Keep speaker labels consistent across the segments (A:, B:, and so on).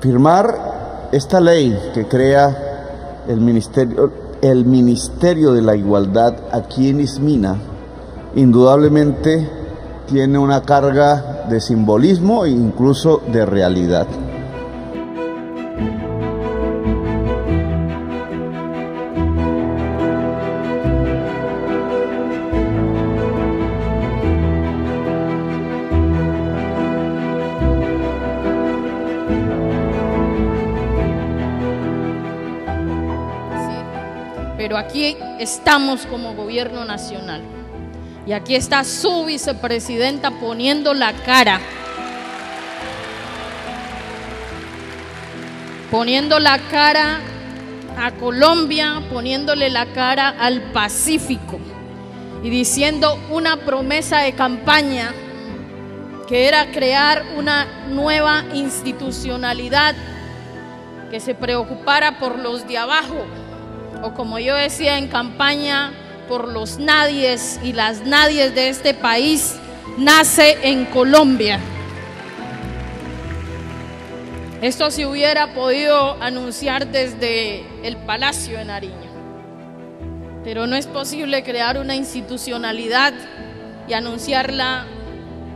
A: Firmar esta ley que crea el Ministerio, el Ministerio de la Igualdad aquí en Ismina, indudablemente tiene una carga de simbolismo e incluso de realidad.
B: Pero aquí estamos como gobierno nacional. Y aquí está su vicepresidenta poniendo la cara. Poniendo la cara a Colombia, poniéndole la cara al Pacífico y diciendo una promesa de campaña que era crear una nueva institucionalidad que se preocupara por los de abajo, o como yo decía en campaña, por los nadies y las nadies de este país, nace en Colombia. Esto se hubiera podido anunciar desde el Palacio de Nariño, pero no es posible crear una institucionalidad y anunciarla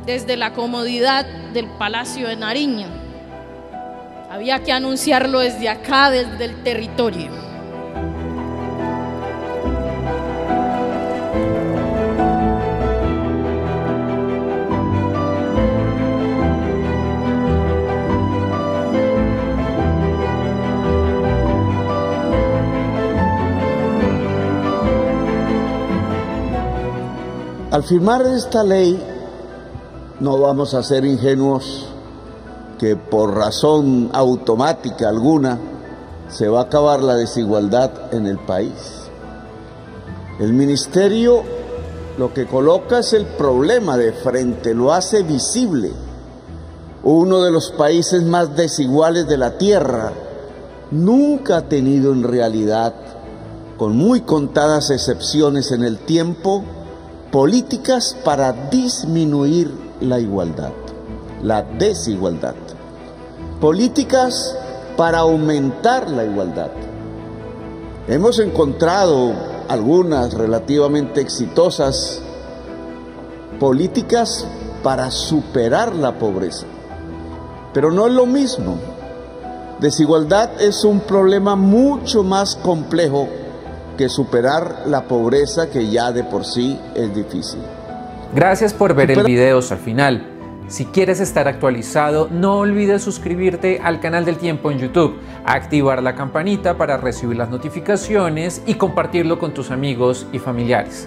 B: desde la comodidad del Palacio de Nariño. Había que anunciarlo desde acá, desde el territorio.
A: Al firmar esta ley, no vamos a ser ingenuos que por razón automática alguna se va a acabar la desigualdad en el país. El ministerio lo que coloca es el problema de frente, lo hace visible. Uno de los países más desiguales de la tierra nunca ha tenido en realidad, con muy contadas excepciones en el tiempo, políticas para disminuir la igualdad, la desigualdad. Políticas para aumentar la igualdad. Hemos encontrado algunas relativamente exitosas políticas para superar la pobreza, pero no es lo mismo. Desigualdad es un problema mucho más complejo que superar la pobreza que ya de por sí es difícil.
C: Gracias por ver el video hasta el final. Si quieres estar actualizado, no olvides suscribirte al canal del tiempo en YouTube, activar la campanita para recibir las notificaciones y compartirlo con tus amigos y familiares.